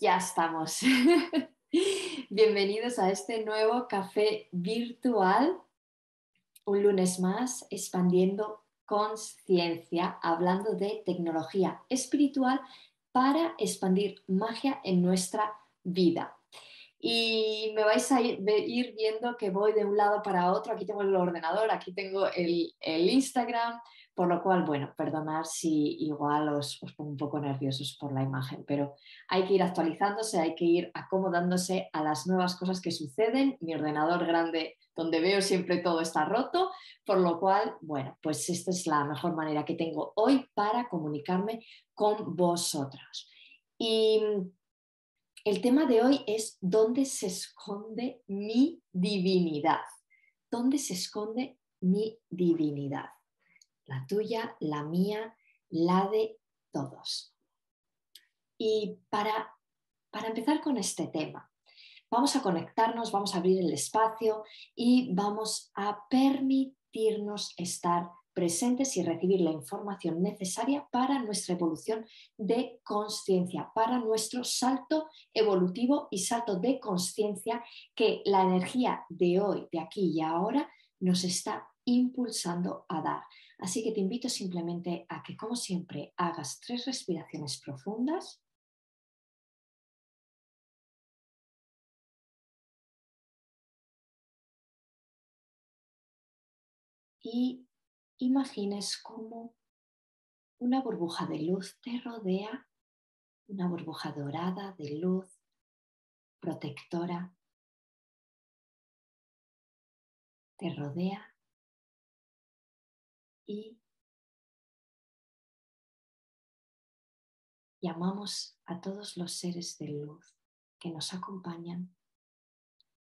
Ya estamos. Bienvenidos a este nuevo café virtual. Un lunes más expandiendo conciencia, hablando de tecnología espiritual para expandir magia en nuestra vida. Y me vais a ir, viendo que voy de un lado para otro. Aquí tengo el ordenador, aquí tengo el, el Instagram, por lo cual, bueno, perdonad si igual os, pongo un poco nerviosos por la imagen, pero hay que ir actualizándose, hay que ir acomodándose a las nuevas cosas que suceden. Mi ordenador grande, donde veo siempre todo está roto, por lo cual, bueno, pues esta es la mejor manera que tengo hoy para comunicarme con vosotros. Y el tema de hoy es ¿dónde se esconde mi divinidad? ¿Dónde se esconde mi divinidad? La tuya, la mía, la de todos. Y para, para empezar con este tema, vamos a conectarnos, vamos a abrir el espacio y vamos a permitirnos estar presentes y recibir la información necesaria para nuestra evolución de conciencia, para nuestro salto evolutivo y salto de conciencia que la energía de hoy, de aquí y ahora, nos está impulsando a dar. Así que te invito simplemente a que, como siempre, hagas tres respiraciones profundas. Y imagines cómo una burbuja de luz te rodea, una burbuja dorada de luz protectora te rodea y llamamos a todos los seres de luz que nos acompañan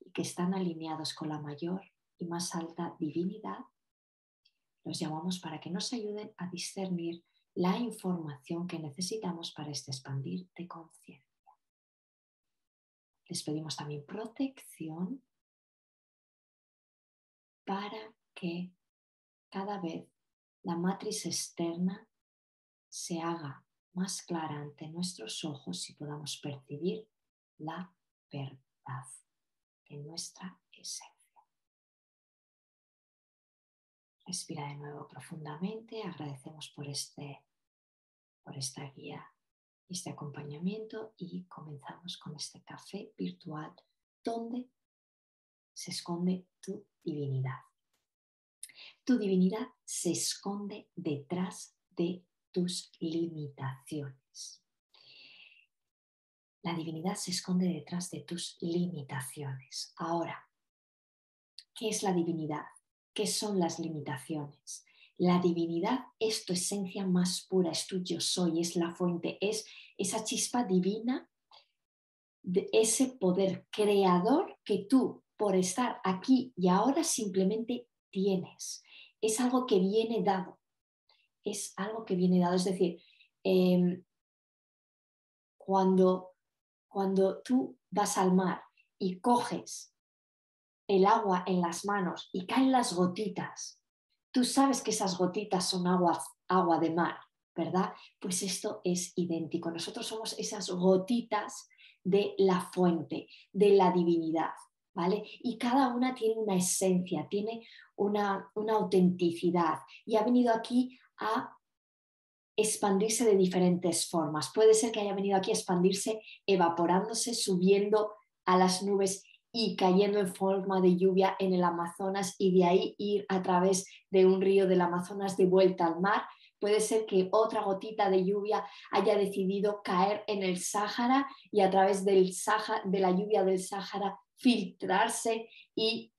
y que están alineados con la mayor y más alta divinidad, los llamamos para que nos ayuden a discernir la información que necesitamos para este expandir de conciencia. Les pedimos también protección para que cada vez la matriz externa se haga más clara ante nuestros ojos y podamos percibir la verdad de nuestra esencia. Respira de nuevo profundamente, agradecemos por, este, por esta guía, este acompañamiento y comenzamos con este café virtual donde se esconde tu divinidad. Tu divinidad se esconde detrás de tus limitaciones. La divinidad se esconde detrás de tus limitaciones. Ahora, ¿qué es la divinidad? ¿Qué son las limitaciones? La divinidad es tu esencia más pura, es tu yo soy, es la fuente, es esa chispa divina, de ese poder creador que tú, por estar aquí y ahora, simplemente tienes es algo que viene dado. Es algo que viene dado. Es decir, em, cuando, cuando tú vas al mar y coges el agua en las manos y caen las gotitas, tú sabes que esas gotitas son agua, agua de mar, ¿verdad? Pues esto es idéntico. Nosotros somos esas gotitas de la fuente, de la divinidad. ¿Vale? Y cada una tiene una esencia, tiene una, autenticidad y ha venido aquí a expandirse de diferentes formas. Puede ser que haya venido aquí a expandirse evaporándose, subiendo a las nubes y cayendo en forma de lluvia en el Amazonas y de ahí ir a través de un río del Amazonas de vuelta al mar. Puede ser que otra gotita de lluvia haya decidido caer en el Sáhara y a través del de la lluvia del Sáhara filtrarse y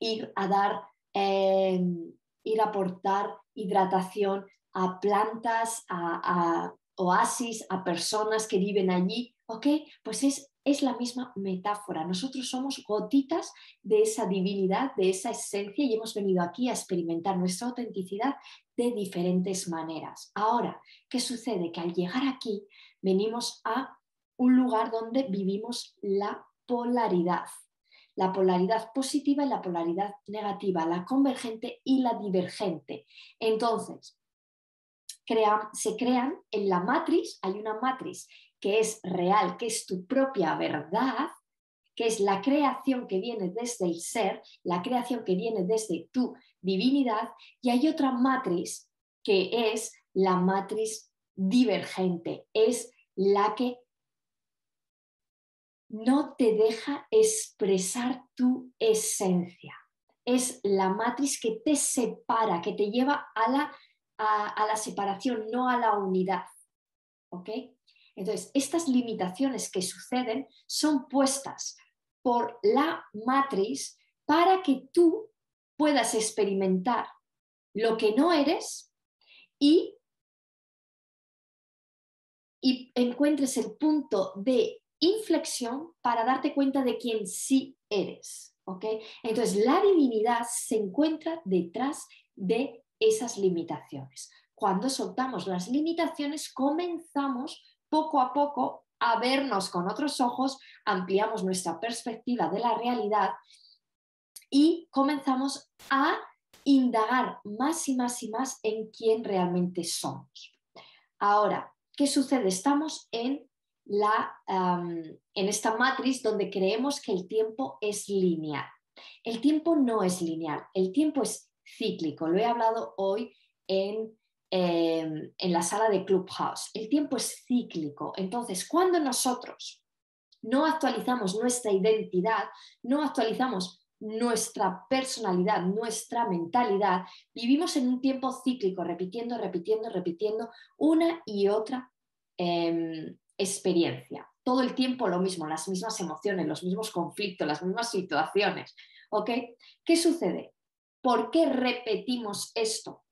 ir a dar, em, ir a aportar hidratación a plantas, a, oasis, a personas que viven allí, ¿ok? Pues es, es la misma metáfora. Nosotros somos gotitas de esa divinidad, de esa esencia y hemos venido aquí a experimentar nuestra autenticidad de diferentes maneras. Ahora, ¿qué sucede? Que al llegar aquí venimos a un lugar donde vivimos la polaridad. La polaridad positiva y la polaridad negativa, la convergente y la divergente. Entonces, se crean en la matriz, hay una matriz que es real, que es tu propia verdad, que es la creación que viene desde el ser, la creación que viene desde tu divinidad, y hay otra matriz que es la matriz divergente, es la que no te deja expresar tu esencia. Es la matriz que te separa, que te lleva a la, a, la separación, no a la unidad. ¿Ok? Entonces, estas limitaciones que suceden son puestas por la matriz para que tú puedas experimentar lo que no eres y, y encuentres el punto de inflexión para darte cuenta de quién sí eres. ¿ok? Entonces, la divinidad se encuentra detrás de esas limitaciones. Cuando soltamos las limitaciones, comenzamos poco a poco a vernos con otros ojos, ampliamos nuestra perspectiva de la realidad y comenzamos a indagar más y más y más en quién realmente somos. Ahora, ¿qué sucede? Estamos en, en esta matriz donde creemos que el tiempo es lineal. El tiempo no es lineal, el tiempo es cíclico. Lo he hablado hoy en en la sala de Clubhouse. El tiempo es cíclico. Entonces, cuando nosotros no actualizamos nuestra identidad, no actualizamos nuestra personalidad, nuestra mentalidad, vivimos en un tiempo cíclico, repitiendo, repitiendo, repitiendo una y otra em, experiencia. Todo el tiempo lo mismo, las mismas emociones, los mismos conflictos, las mismas situaciones. ¿Ok? ¿Qué sucede? ¿Por qué repetimos esto?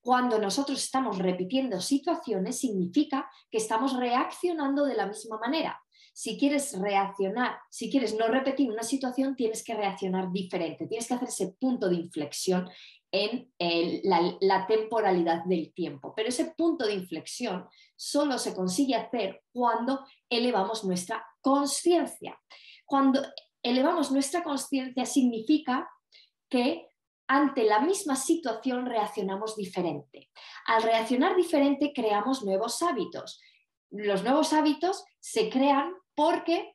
Cuando nosotros estamos repitiendo situaciones, significa que estamos reaccionando de la misma manera. Si quieres reaccionar, si quieres no repetir una situación, tienes que reaccionar diferente, tienes que hacer ese punto de inflexión en la, temporalidad del tiempo. Pero ese punto de inflexión solo se consigue hacer cuando elevamos nuestra conciencia. Cuando elevamos nuestra conciencia significa que ante la misma situación reaccionamos diferente. Al reaccionar diferente creamos nuevos hábitos. Los nuevos hábitos se crean porque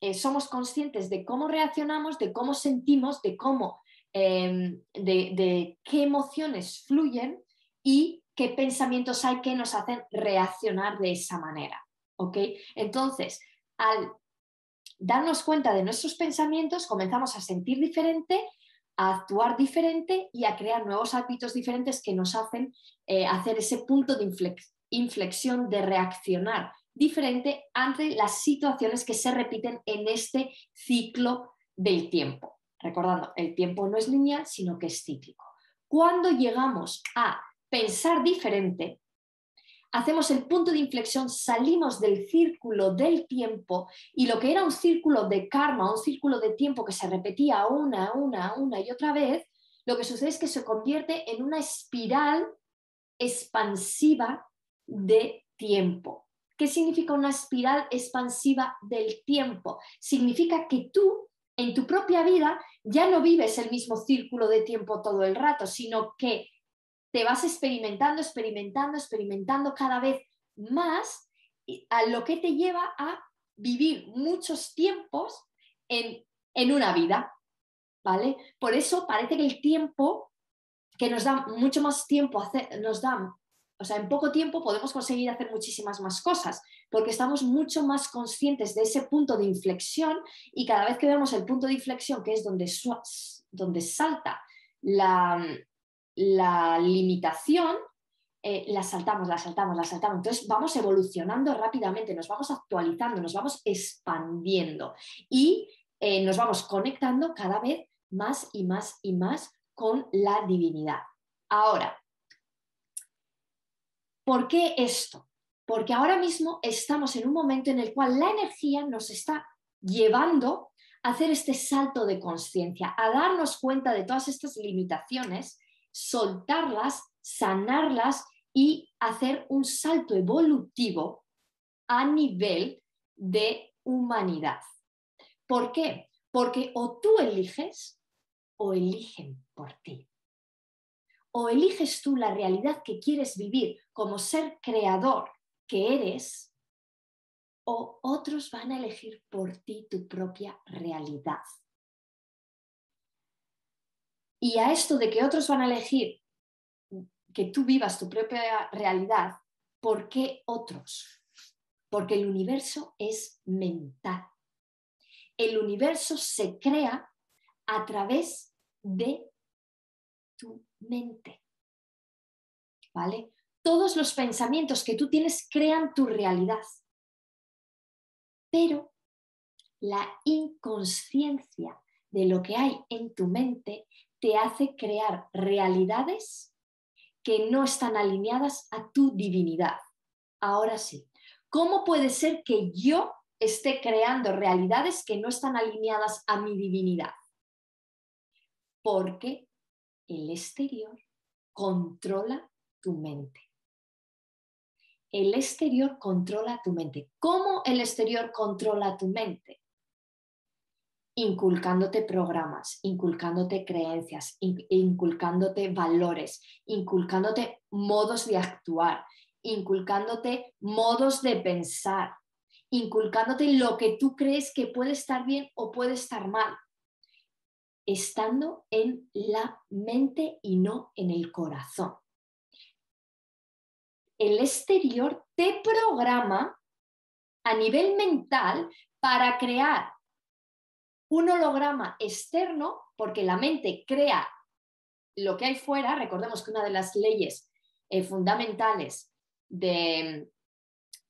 eh, somos conscientes de cómo reaccionamos, de cómo sentimos, de cómo, em, de, qué emociones fluyen y qué pensamientos hay que nos hacen reaccionar de esa manera. ¿ok? Entonces, al darnos cuenta de nuestros pensamientos, comenzamos a sentir diferente a actuar diferente y a crear nuevos hábitos diferentes que nos hacen eh, hacer ese punto de inflexión, de reaccionar diferente ante las situaciones que se repiten en este ciclo del tiempo. Recordando, el tiempo no es lineal, sino que es cíclico. Cuando llegamos a pensar diferente, hacemos el punto de inflexión, salimos del círculo del tiempo y lo que era un círculo de karma, un círculo de tiempo que se repetía una, una, una y otra vez, lo que sucede es que se convierte en una espiral expansiva de tiempo. ¿Qué significa una espiral expansiva del tiempo? Significa que tú en tu propia vida ya no vives el mismo círculo de tiempo todo el rato, sino que te vas experimentando, experimentando, experimentando cada vez más, a lo que te lleva a vivir muchos tiempos en, una vida, ¿vale? Por eso parece que el tiempo, que nos da mucho más tiempo, nos da, o sea, en poco tiempo podemos conseguir hacer muchísimas más cosas, porque estamos mucho más conscientes de ese punto de inflexión y cada vez que vemos el punto de inflexión, que es donde, donde salta la, la limitación eh, la saltamos, la saltamos, la saltamos. Entonces vamos evolucionando rápidamente, nos vamos actualizando, nos vamos expandiendo y eh, nos vamos conectando cada vez más y más y más con la divinidad. Ahora, ¿por qué esto? Porque ahora mismo estamos en un momento en el cual la energía nos está llevando a hacer este salto de conciencia, a darnos cuenta de todas estas limitaciones soltarlas, sanarlas y hacer un salto evolutivo a nivel de humanidad. ¿Por qué? Porque o tú eliges o eligen por ti. O eliges tú la realidad que quieres vivir como ser creador que eres, o otros van a elegir por ti tu propia realidad. Y a esto de que otros van a elegir que tú vivas tu propia realidad, ¿por qué otros? Porque el universo es mental. El universo se crea a través de tu mente. ¿Vale? Todos los pensamientos que tú tienes crean tu realidad. Pero la inconsciencia de lo que hay en tu mente te hace crear realidades que no están alineadas a tu divinidad. Ahora sí, ¿cómo puede ser que yo esté creando realidades que no están alineadas a mi divinidad? Porque el exterior controla tu mente. El exterior controla tu mente. ¿Cómo el exterior controla tu mente? Inculcándote programas, inculcándote creencias, inculcándote valores, inculcándote modos de actuar, inculcándote modos de pensar, inculcándote lo que tú crees que puede estar bien o puede estar mal, estando en la mente y no en el corazón el exterior te programa a nivel mental para crear un holograma externo, porque la mente crea lo que hay fuera. Recordemos que una de las leyes eh, fundamentales del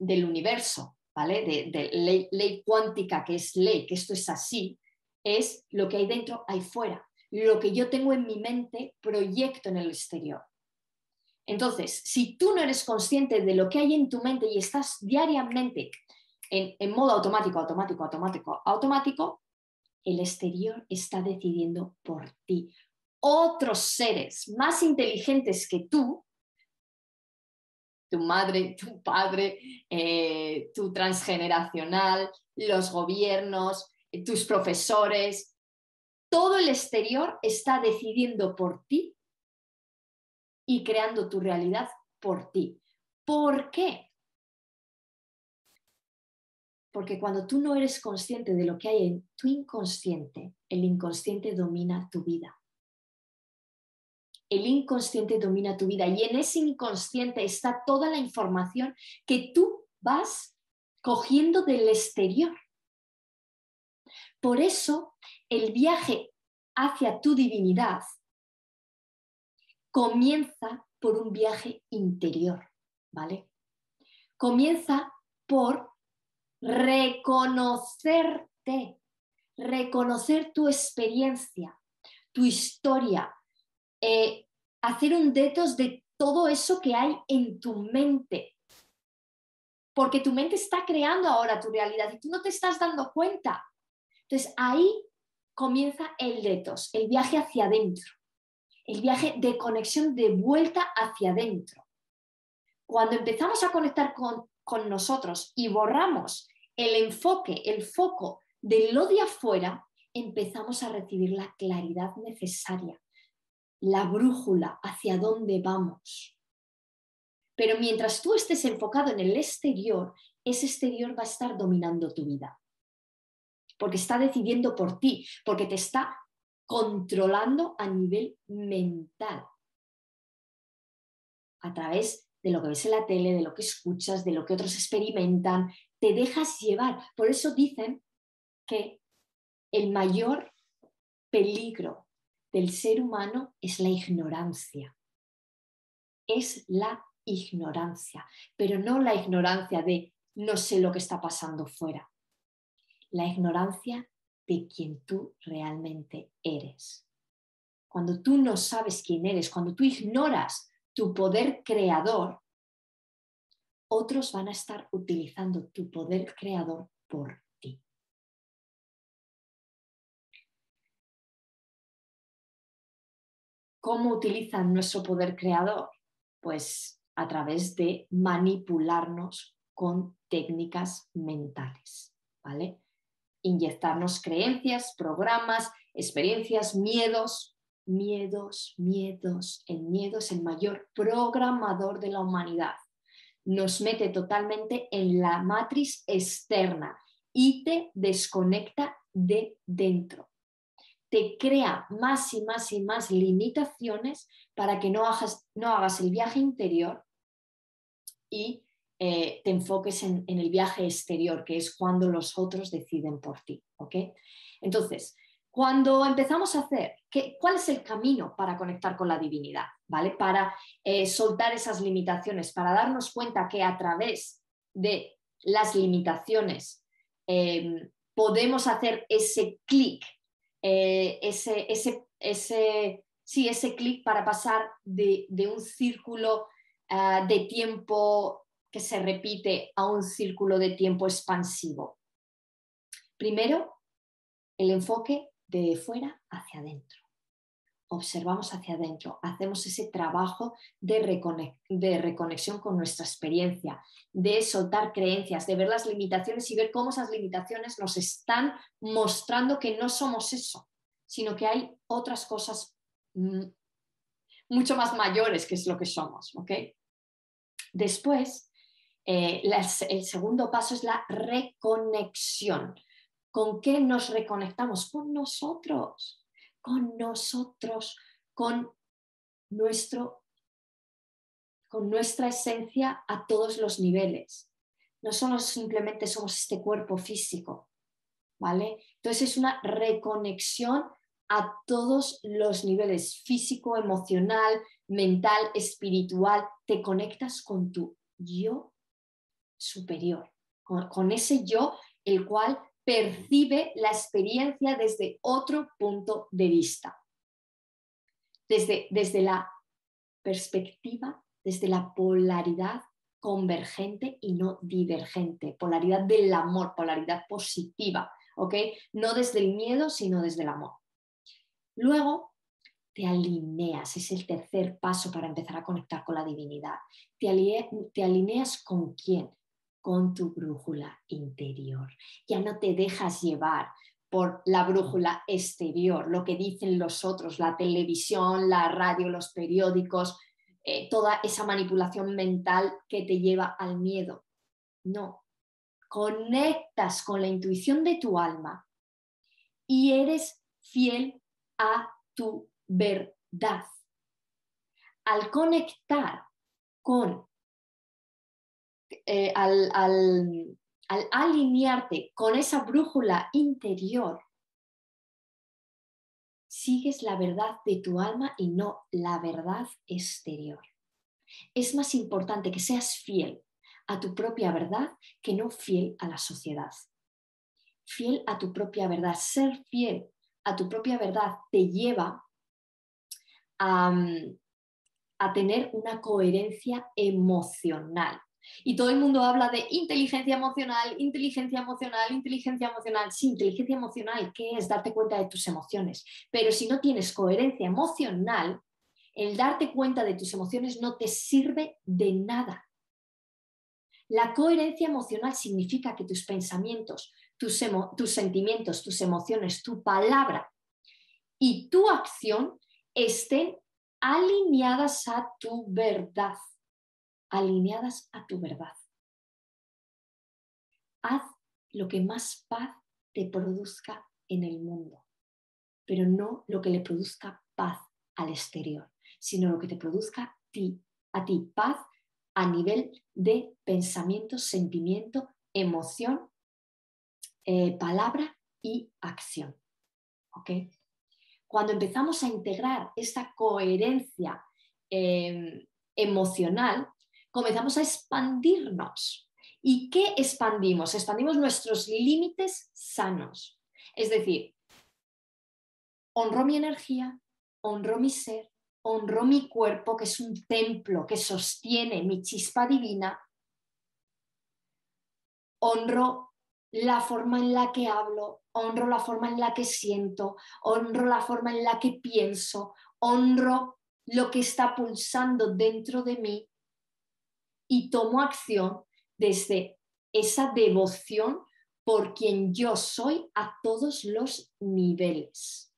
universo, ¿vale? De, ley, ley cuántica, que es ley, que esto es así, es lo que hay dentro, hay fuera. Lo que yo tengo en mi mente, proyecto en el exterior. Entonces, si tú no eres consciente de lo que hay en tu mente y estás diariamente en, modo automático, automático, automático, automático, el exterior está decidiendo por ti. Otros seres más inteligentes que tú, tu madre, tu padre, eh, tu transgeneracional, los gobiernos, tus profesores, todo el exterior está decidiendo por ti y creando tu realidad por ti. ¿Por qué? Porque cuando tú no eres consciente de lo que hay en tu inconsciente, el inconsciente domina tu vida. El inconsciente domina tu vida y en ese inconsciente está toda la información que tú vas cogiendo del exterior. Por eso el viaje hacia tu divinidad comienza por un viaje interior, ¿vale? Comienza por reconocerte, reconocer tu experiencia, tu historia, eh, hacer un detos de todo eso que hay en tu mente. Porque tu mente está creando ahora tu realidad y tú no te estás dando cuenta. Entonces ahí comienza el detos, el viaje hacia adentro el viaje de conexión de vuelta hacia adentro. Cuando empezamos a conectar con, nosotros y borramos el enfoque, el foco de lo de afuera, empezamos a recibir la claridad necesaria, la brújula hacia dónde vamos. Pero mientras tú estés enfocado en el exterior, ese exterior va a estar dominando tu vida. Porque está decidiendo por ti, porque te está controlando a nivel mental, a través de lo que ves en la tele, de lo que escuchas, de lo que otros experimentan, te dejas llevar. Por eso dicen que el mayor peligro del ser humano es la ignorancia. Es la ignorancia, pero no la ignorancia de no sé lo que está pasando fuera. La ignorancia de quien tú realmente eres. Cuando tú no sabes quién eres, cuando tú ignoras tu poder creador, otros van a estar utilizando tu poder creador por ti. ¿Cómo utilizan nuestro poder creador? Pues a través de manipularnos con técnicas mentales, ¿vale? Inyectarnos creencias, programas, experiencias, miedos, miedos, miedos. El miedo es el mayor programador de la humanidad. nos mete totalmente en la matriz externa y te desconecta de dentro. Te crea más y más y más limitaciones para que no hagas, no hagas el viaje interior y eh, te enfoques en, el viaje exterior, que es cuando los otros deciden por ti. Entonces, cuando empezamos a hacer, ¿cuál es el camino para conectar con la divinidad? ¿vale? Para eh, soltar esas limitaciones, para darnos cuenta que a través de las limitaciones em, podemos hacer ese clic, eh, ese, ese, ese, sí, ese clic para pasar de, un círculo ah, de tiempo que se repite a un círculo de tiempo expansivo. Primero, el enfoque de fuera hacia adentro. Observamos hacia adentro, hacemos ese trabajo de, de, reconexión con nuestra experiencia, de soltar creencias, de ver las limitaciones y ver cómo esas limitaciones nos están mostrando que no somos eso, sino que hay otras cosas mm, mucho más mayores que es lo que somos. Después, eh, el segundo paso es la reconexión. ¿Con qué nos reconectamos? Con nosotros, con nosotros, con nuestro con nuestra esencia a todos los niveles. No solo simplemente somos este cuerpo físico, ¿vale? Entonces es una reconexión a todos los niveles, físico, emocional, mental, espiritual. Te conectas con tu yo superior, con ese yo el cual percibe la experiencia desde otro punto de vista, desde, desde la perspectiva, desde la polaridad convergente y no divergente, polaridad del amor, polaridad positiva, ¿ok? No desde el miedo, sino desde el amor. Luego, te alineas, es el tercer paso para empezar a conectar con la divinidad. Te, te alineas con quién? Con tu brújula interior. Ya no te dejas llevar por la brújula exterior, lo que dicen los otros, la televisión, la radio, los periódicos, eh, toda esa manipulación mental que te lleva al miedo. No, conectas con la intuición de tu alma y eres fiel a tu verdad. Al conectar con eh, al, alinearte con esa brújula interior, sigues la verdad de tu alma y no la verdad exterior. Es más importante que seas fiel a tu propia verdad que no fiel a la sociedad. Fiel a tu propia verdad. Ser fiel a tu propia verdad te lleva a tener una coherencia emocional. Y todo el mundo habla de inteligencia emocional, inteligencia emocional, inteligencia emocional. Sí, inteligencia emocional, ¿qué es? Darte cuenta de tus emociones. Pero si no tienes coherencia emocional, el darte cuenta de tus emociones no te sirve de nada. La coherencia emocional significa que tus pensamientos, tus, tus sentimientos, tus emociones, tu palabra y tu acción estén alineadas a tu verdad alineadas a tu verdad. Haz lo que más paz te produzca en el mundo, pero no lo que le produzca paz al exterior, sino lo que te produzca a ti, a ti paz a nivel de pensamiento, sentimiento, emoción, eh, palabra y acción. Cuando empezamos a integrar esta coherencia em, emocional, comenzamos a expandirnos. ¿Y qué expandimos? Expandimos nuestros límites sanos. Es decir, honro mi energía, honro mi ser, honro mi cuerpo, que es un templo que sostiene mi chispa divina, honro la forma en la que hablo, honro la forma en la que siento, honro la forma en la que pienso, honro lo que está pulsando dentro de mí y tomo acción desde esa devoción por quien yo soy a todos los niveles.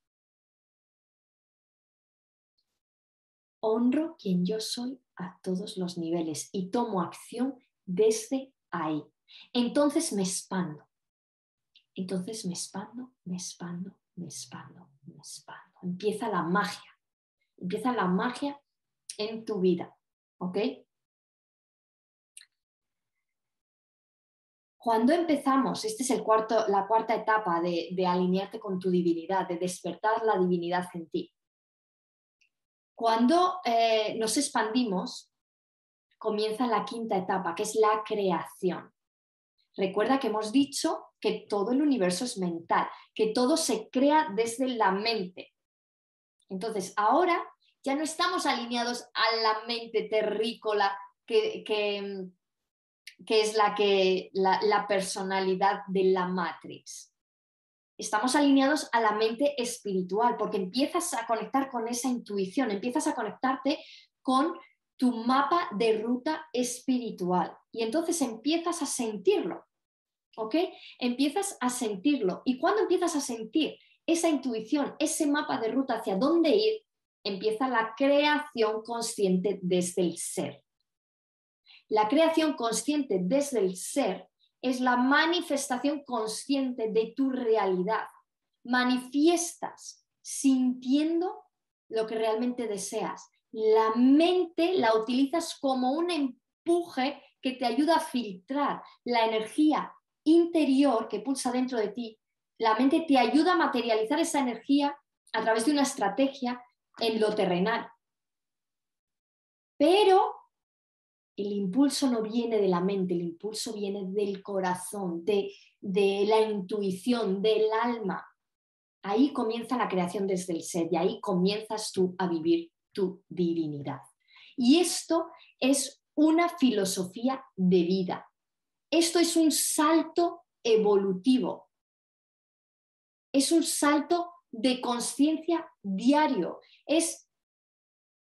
honro quien yo soy a todos los niveles y tomo acción desde ahí. Entonces me expando. Entonces me expando, me expando, me expando, me expando. Empieza la magia. Empieza la magia en tu vida. ¿Ok? Cuando empezamos, esta es el cuarto, la cuarta etapa de, alinearte con tu divinidad, de despertar la divinidad en ti. Cuando eh, nos expandimos, comienza la quinta etapa, que es la creación. Recuerda que hemos dicho que todo el universo es mental, que todo se crea desde la mente. Entonces, ahora ya no estamos alineados a la mente terrícola que, es la, que, la personalidad de la Matrix estamos alineados a la mente espiritual, porque empiezas a conectar con esa intuición, empiezas a conectarte con tu mapa de ruta espiritual y entonces empiezas a sentirlo, ¿ok? Empiezas a sentirlo y cuando empiezas a sentir esa intuición, ese mapa de ruta hacia dónde ir, empieza la creación consciente desde el ser. La creación consciente desde el ser es la manifestación consciente de tu realidad. Manifiestas sintiendo lo que realmente deseas. La mente la utilizas como un empuje que te ayuda a filtrar la energía interior que pulsa dentro de ti. La mente te ayuda a materializar esa energía a través de una estrategia en lo terrenal. Pero el impulso no viene de la mente, el impulso viene del corazón, de, la intuición, del alma. Ahí comienza la creación desde el ser y ahí comienzas tú a vivir tu divinidad. Y esto es una filosofía de vida. Esto es un salto evolutivo. Es un salto de conciencia diario. Es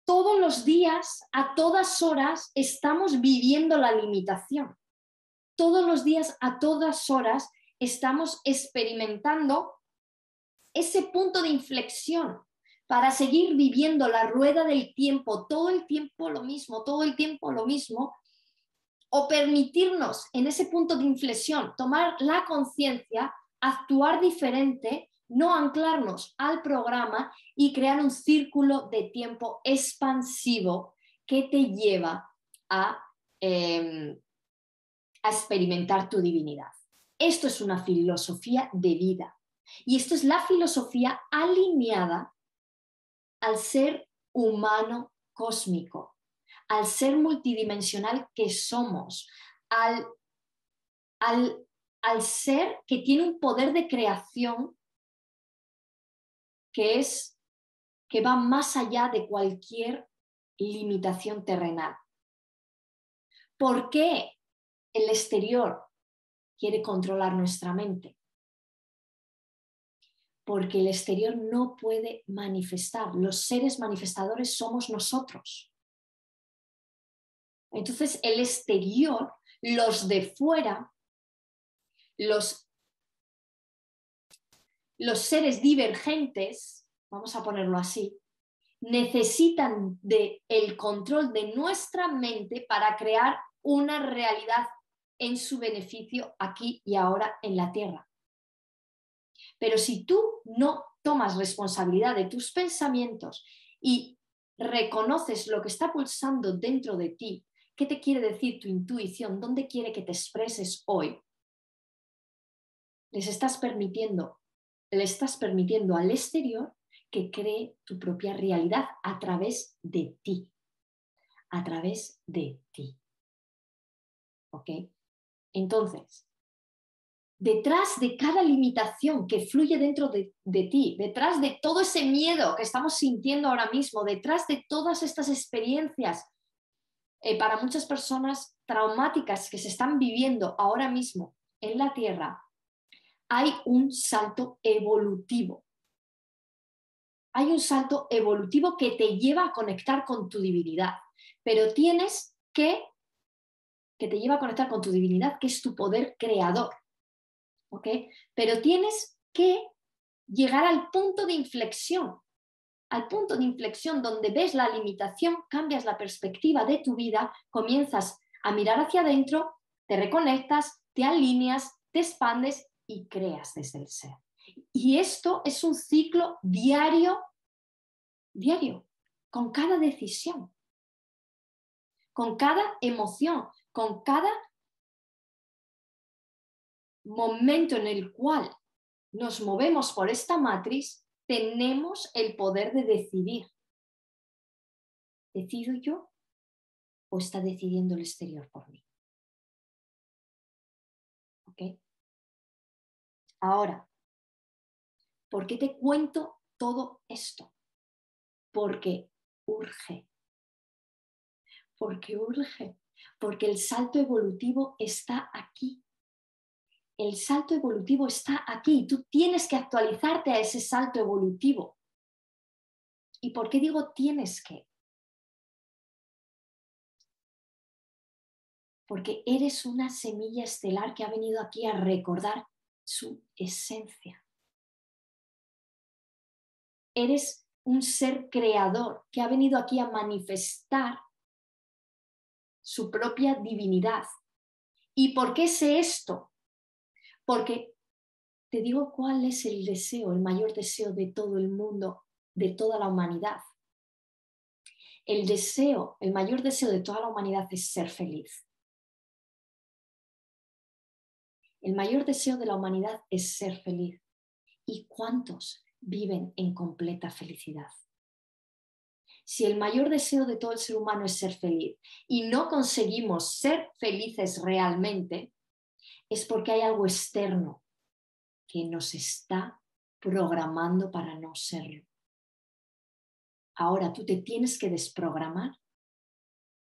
todos los días, a todas horas, estamos viviendo la limitación. Todos los días, a todas horas, estamos experimentando ese punto de inflexión para seguir viviendo la rueda del tiempo, todo el tiempo lo mismo, todo el tiempo lo mismo, o permitirnos en ese punto de inflexión tomar la conciencia, actuar diferente no anclarnos al programa y crear un círculo de tiempo expansivo que te lleva a, em, a experimentar tu divinidad. Esto es una filosofía de vida y esto es la filosofía alineada al ser humano cósmico, al ser multidimensional que somos, al, al, al ser que tiene un poder de creación que es que va más allá de cualquier limitación terrenal. ¿Por qué el exterior quiere controlar nuestra mente? Porque el exterior no puede manifestar. Los seres manifestadores somos nosotros. Entonces el exterior, los de fuera, los los seres divergentes, vamos a ponerlo así, necesitan del el control de nuestra mente para crear una realidad en su beneficio aquí y ahora en la Tierra. Pero si tú no tomas responsabilidad de tus pensamientos y reconoces lo que está pulsando dentro de ti, qué te quiere decir tu intuición, dónde quiere que te expreses hoy, les estás permitiendo le estás permitiendo al exterior que cree tu propia realidad a través de ti. A través de ti. ¿Ok? Entonces, detrás de cada limitación que fluye dentro de, ti, detrás de todo ese miedo que estamos sintiendo ahora mismo, detrás de todas estas experiencias eh, para muchas personas traumáticas que se están viviendo ahora mismo en la Tierra, hay un salto evolutivo. Hay un salto evolutivo que te lleva a conectar con tu divinidad, pero tienes que, que te lleva a conectar con tu divinidad, que es tu poder creador. ¿Ok? Pero tienes que llegar al punto de inflexión. al punto de inflexión donde ves la limitación, cambias la perspectiva de tu vida, comienzas a mirar hacia adentro, te reconectas, te alineas, te expandes y creas desde el ser. Y esto es un ciclo diario, diario, con cada decisión, con cada emoción, con cada momento en el cual nos movemos por esta matriz, tenemos el poder de decidir. ¿Decido yo o está decidiendo el exterior por mí? Ahora, ¿por qué te cuento todo esto? Porque urge. Porque urge. Porque el salto evolutivo está aquí el salto evolutivo está aquí. Tú tienes que actualizarte a ese salto evolutivo. ¿Y por qué digo tienes que? Porque eres una semilla estelar que ha venido aquí a recordar su esencia. Eres un ser creador que ha venido aquí a manifestar su propia divinidad. ¿Y por qué sé esto? Porque te digo cuál es el deseo, el mayor deseo de todo el mundo, de toda la humanidad. El deseo, el mayor deseo de toda la humanidad es ser feliz. El mayor deseo de la humanidad es ser feliz. ¿Y cuántos viven en completa felicidad? Si el mayor deseo de todo el ser humano es ser feliz y no conseguimos ser felices realmente, es porque hay algo externo que nos está programando para no serlo. Ahora tú te tienes que desprogramar,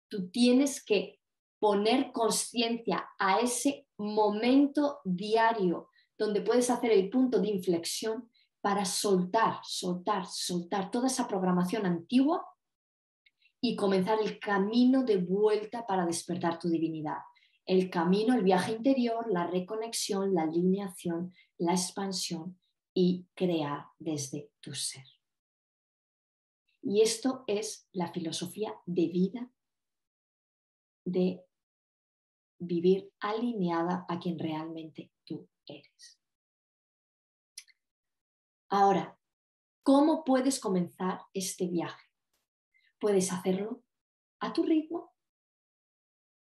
tú tienes que poner conciencia a ese momento diario donde puedes hacer el punto de inflexión para soltar, soltar, soltar toda esa programación antigua y comenzar el camino de vuelta para despertar tu divinidad el camino, el viaje interior, la reconexión, la alineación, la expansión y crear desde tu ser. Y esto es la filosofía de vida de vivir alineada a quien realmente tú eres. Ahora, ¿cómo puedes comenzar este viaje? Puedes hacerlo a tu ritmo,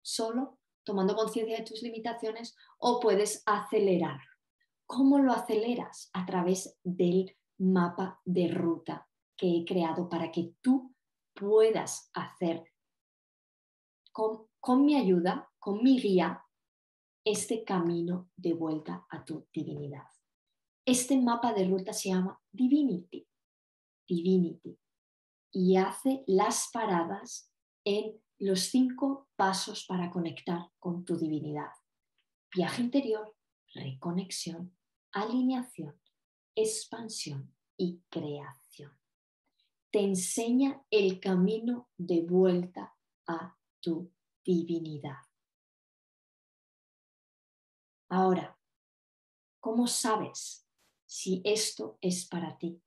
solo tomando conciencia de tus limitaciones o puedes acelerar. ¿Cómo lo aceleras? A través del mapa de ruta que he creado para que tú puedas hacer con, mi ayuda, con mi guía, este camino de vuelta a tu divinidad. Este mapa de ruta se llama Divinity. Divinity. Y hace las paradas en los cinco pasos para conectar con tu divinidad. Viaje interior, reconexión, alineación, expansión y creación. Te enseña el camino de vuelta a tu divinidad. Ahora, ¿cómo sabes si esto es para ti?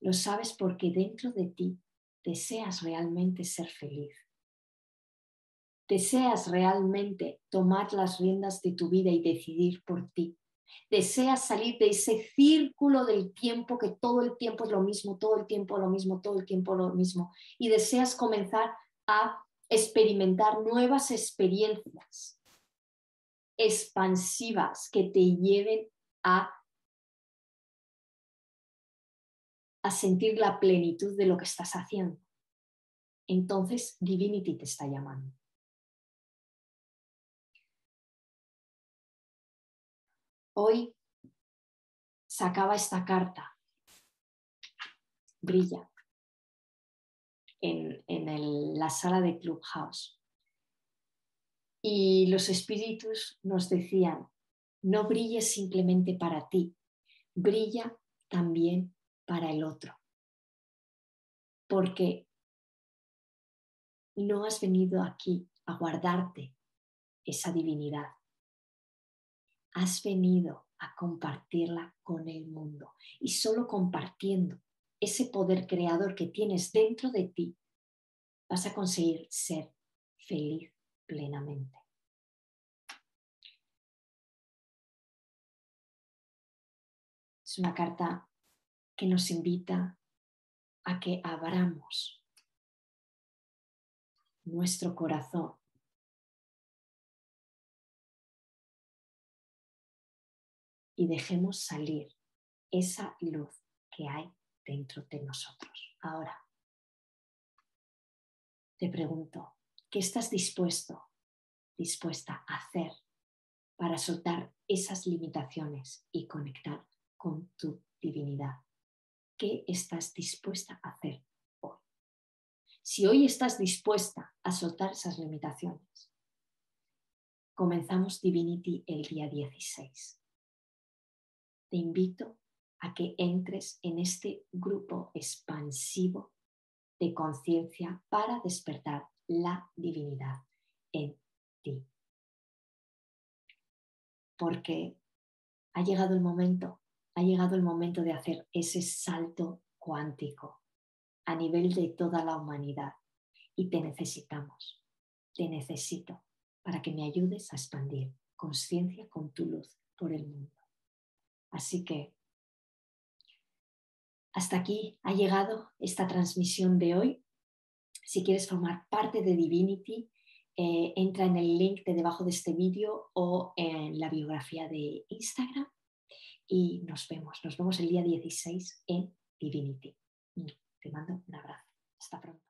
Lo sabes porque dentro de ti deseas realmente ser feliz. Deseas realmente tomar las riendas de tu vida y decidir por ti. Deseas salir de ese círculo del tiempo que todo el tiempo es lo mismo, todo el tiempo lo mismo, todo el tiempo lo mismo. Y deseas comenzar a experimentar nuevas experiencias expansivas que te lleven a a sentir la plenitud de lo que estás haciendo. Entonces Divinity te está llamando. Hoy sacaba esta carta, brilla, en, en la sala de Clubhouse. Y los espíritus nos decían, no brilles simplemente para ti, brilla también para el otro. Porque no has venido aquí a guardarte esa divinidad. Has venido a compartirla con el mundo. Y solo compartiendo ese poder creador que tienes dentro de ti, vas a conseguir ser feliz plenamente. Es una carta que nos invita a que abramos nuestro corazón y dejemos salir esa luz que hay dentro de nosotros. Ahora, te pregunto, ¿qué estás dispuesto, dispuesta a hacer para soltar esas limitaciones y conectar con tu divinidad? ¿Qué estás dispuesta a hacer hoy? Si hoy estás dispuesta a soltar esas limitaciones, comenzamos Divinity el día 16. Te invito a que entres en este grupo expansivo de conciencia para despertar la divinidad en ti. Porque ha llegado el momento, ha llegado el momento de hacer ese salto cuántico a nivel de toda la humanidad. Y te necesitamos, te necesito para que me ayudes a expandir conciencia con tu luz por el mundo. Así que hasta aquí ha llegado esta transmisión de hoy. Si quieres formar parte de Divinity, eh, entra en el link de debajo de este vídeo o en la biografía de Instagram y nos vemos. Nos vemos el día 16 en Divinity. Te mando un abrazo. Hasta pronto.